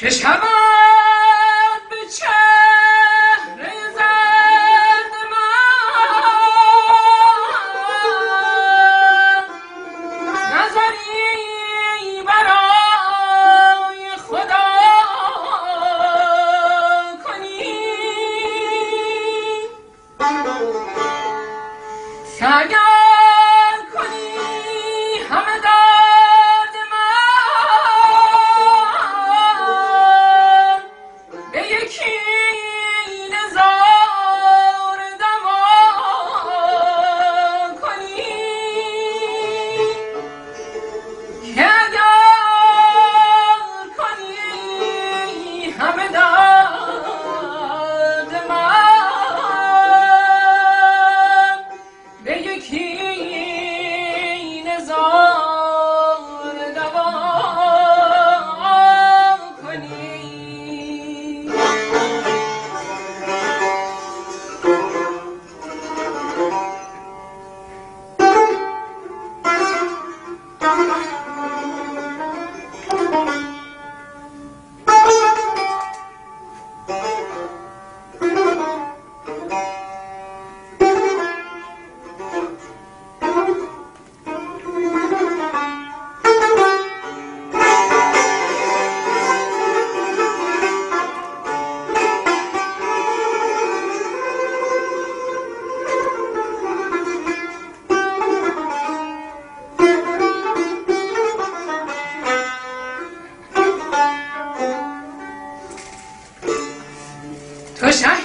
چه شود به چهره زرد من نظری برای خدا کنی. سگر Hallelujah. 投降。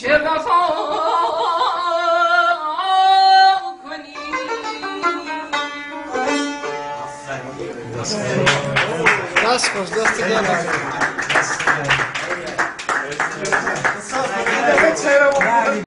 چه وفا کنی دست خوش دست گرم Thank you.